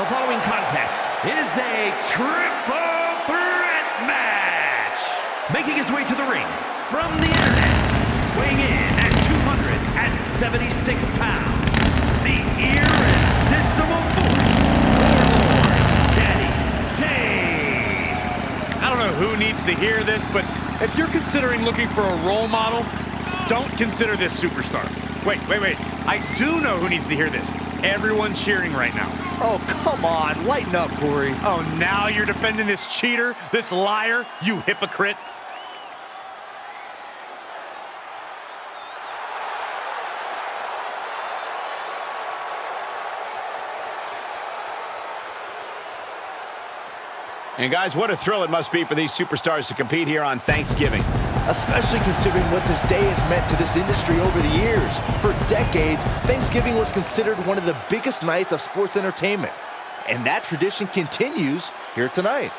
The following contest is a triple threat match. Making his way to the ring from the internet, weighing in at 276 pounds, the irresistible force, Warlord Danny Dave. I don't know who needs to hear this, but if you're considering looking for a role model, don't consider this superstar. Wait, wait, wait. I do know who needs to hear this. Everyone cheering right now. Oh, come on. Lighten up, Corey. Oh, now you're defending this cheater, this liar, you hypocrite. And guys, what a thrill it must be for these superstars to compete here on Thanksgiving. Especially considering what this day has meant to this industry over the years. For decades, Thanksgiving was considered one of the biggest nights of sports entertainment. And that tradition continues here tonight.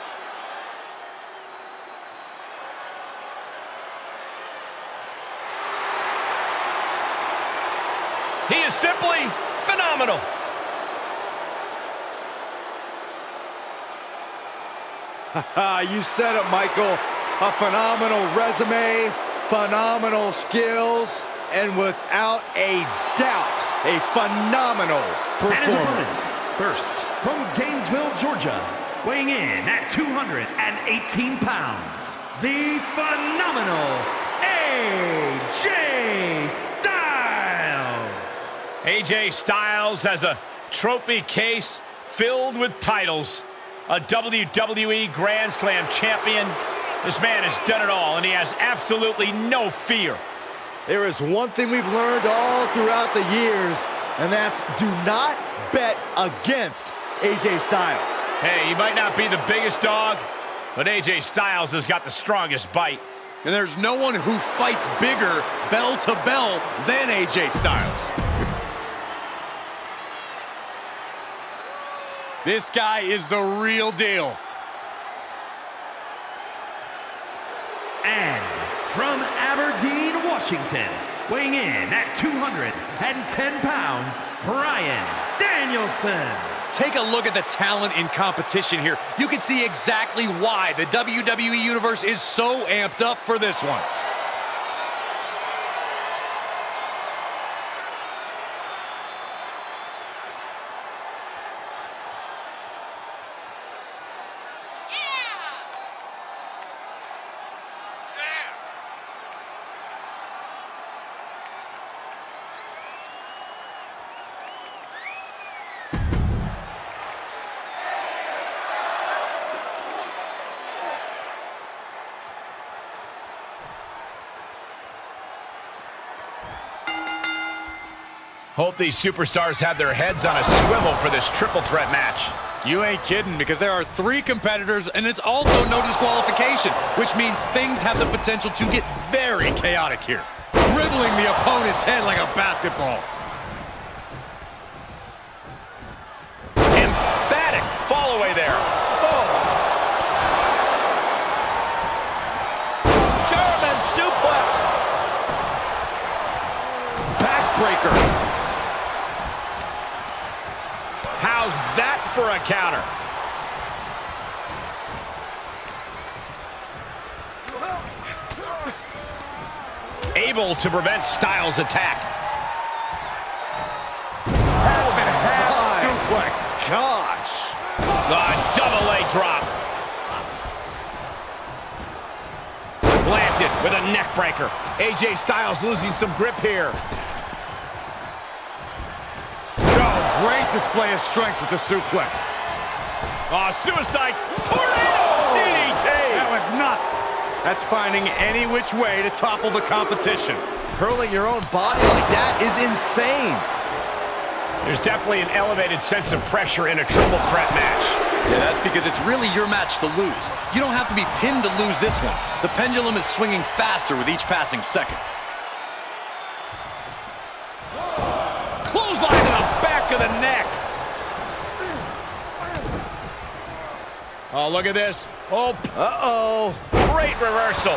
He is simply phenomenal. you said it, Michael. A phenomenal resume, phenomenal skills, and without a doubt, a phenomenal performance. first, from Gainesville, Georgia, weighing in at 218 pounds, the phenomenal AJ Styles. AJ Styles has a trophy case filled with titles. A WWE Grand Slam champion. This man has done it all, and he has absolutely no fear. There is one thing we've learned all throughout the years, and that's do not bet against AJ Styles. Hey, he might not be the biggest dog, but AJ Styles has got the strongest bite. And there's no one who fights bigger, bell to bell, than AJ Styles. This guy is the real deal. And from Aberdeen, Washington, weighing in at 210 pounds, Bryan Danielson. Take a look at the talent in competition here. You can see exactly why the WWE Universe is so amped up for this one. Hope these superstars have their heads on a swivel for this triple threat match. You ain't kidding, because there are three competitors, and it's also no disqualification, which means things have the potential to get very chaotic here. Dribbling the opponent's head like a basketball. Emphatic fall away there. Oh. German suplex. Backbreaker. How's that for a counter? Able to prevent Styles' attack. Half and half suplex. Gosh. A double leg drop. Planted with a neck breaker. AJ Styles losing some grip here. Display of strength with the suplex. Oh, suicide tornado DDT. That was nuts. That's finding any which way to topple the competition. Hurling your own body like that is insane. There's definitely an elevated sense of pressure in a triple threat match. Yeah, that's because it's really your match to lose. You don't have to be pinned to lose this one. The pendulum is swinging faster with each passing second. Oh, look at this. Oh, uh-oh. Great reversal.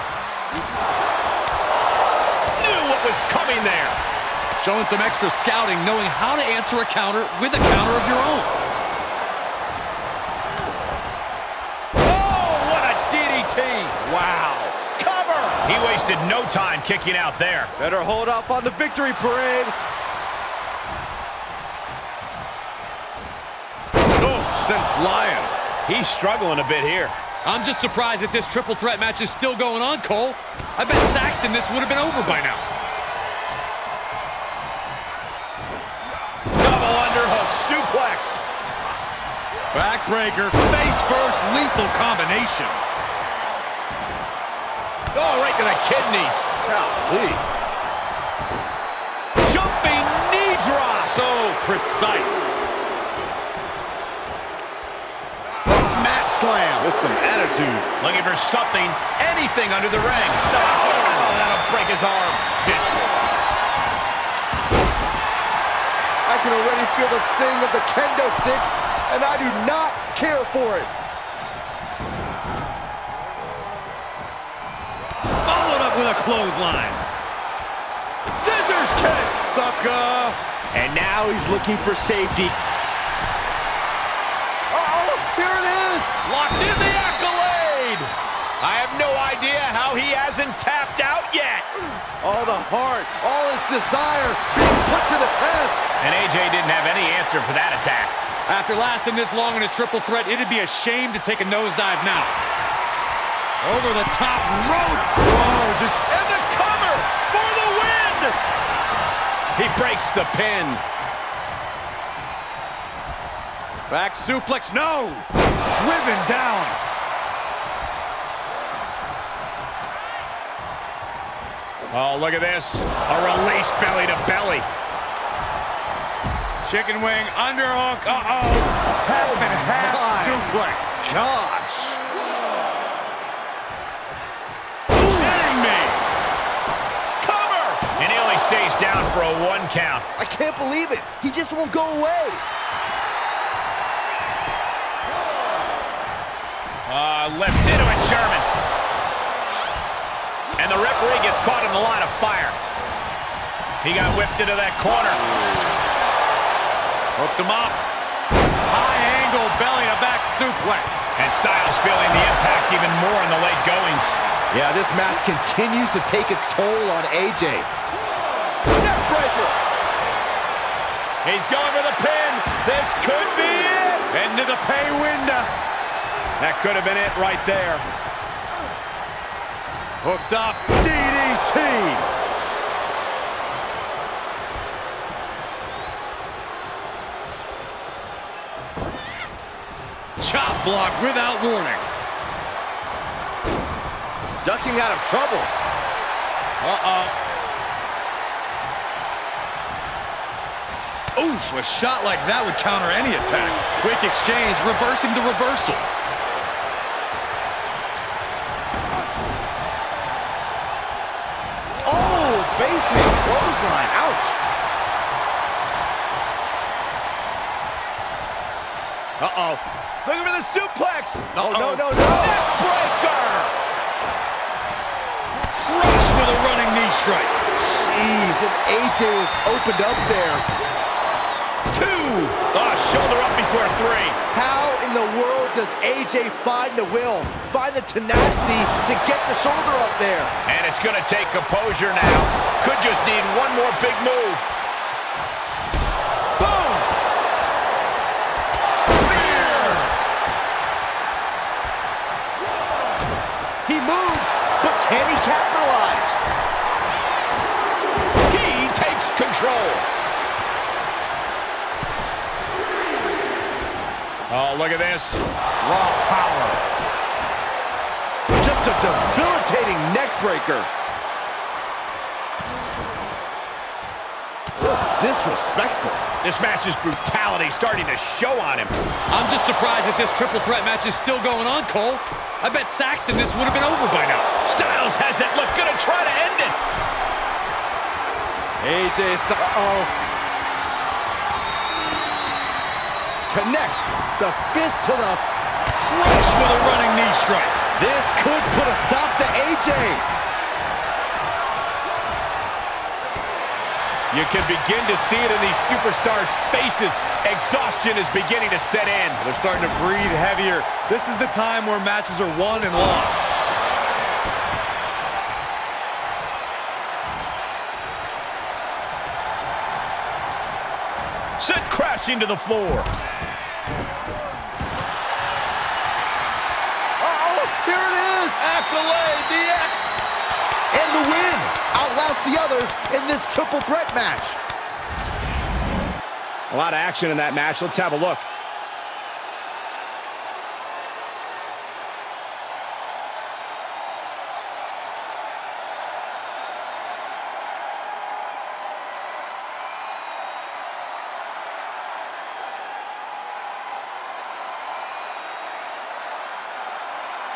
Knew what was coming there. Showing some extra scouting, knowing how to answer a counter with a counter of your own. Oh, what a DDT. Wow. Cover. He wasted no time kicking out there. Better hold up on the victory parade. Oh, sent flying. He's struggling a bit here. I'm just surprised that this triple threat match is still going on, Cole. I bet Saxton this would have been over by now. Double underhook suplex. Backbreaker, face first, lethal combination. Oh, right to the kidneys. Golly. Jumping knee drop. So precise. Slam with some attitude. Looking for something, anything under the ring. Oh, that'll break his arm. Vicious. I can already feel the sting of the kendo stick, and I do not care for it. Followed up with a clothesline. Scissors kick. Sucker. And now he's looking for safety. Uh-oh, here it is. Locked in the accolade. I have no idea how he hasn't tapped out yet. All the heart, all his desire being put to the test. And AJ didn't have any answer for that attack. After lasting this long in a triple threat, it'd be a shame to take a nosedive now. Over the top rope. Whoa, just And the cover for the win. He breaks the pin. Back suplex. No. Driven down. Oh, look at this. A release belly to belly. Chicken wing, underhook. Uh-oh. Half and half suplex. Gosh. Kidding me. Cover. And he only stays down for a one count. I can't believe it. He just won't go away. Uh, left into a German. And the referee gets caught in the line of fire. He got whipped into that corner. Hooked him up. High angle belly to back suplex. And Styles feeling the impact even more in the late goings. Yeah, this match continues to take its toll on AJ. Neckbreaker. He's going for the pin. This could be it. Into the pay window. That could have been it right there. Hooked up. DDT. Chop block without warning. Ducking out of trouble. Uh-oh. Oof, a shot like that would counter any attack. Quick exchange, reversing the reversal. Oh, basement clothesline. Ouch. Uh-oh. Looking for the suplex. No, oh, no, no, no. Neckbreaker. Crush with a running knee strike. Jeez, and AJ was opened up there. Two. Oh, shoulder up before three. How in the world does AJ find the will, find the tenacity to get the shoulder up there? And it's going to take composure now. Could just need one more big move. Boom! Spear! He moved, Oh, look at this. Raw power. Just a debilitating neck breaker. Just disrespectful. This match's brutality starting to show on him. I'm just surprised that this triple threat match is still going on, Cole. I bet Saxton this would have been over by now. Styles has that look, gonna try to end it. AJ Styles. Uh-oh. connects the fist to the crush with a running knee strike. This could put a stop to AJ. You can begin to see it in these superstars' faces. Exhaustion is beginning to set in. They're starting to breathe heavier. This is the time where matches are won and lost. Sent crashing to the floor. Is! Accolade, the acc And the win outlasts the others in this triple threat match. A lot of action in that match. Let's have a look.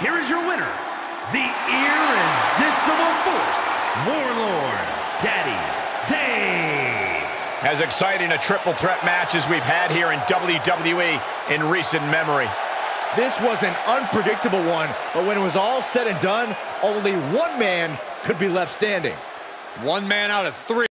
Here is your winner, the Irresistible Force, Warlord Daddy Dave. As exciting a triple threat match as we've had here in WWE in recent memory. This was an unpredictable one, but when it was all said and done, only one man could be left standing. One man out of three.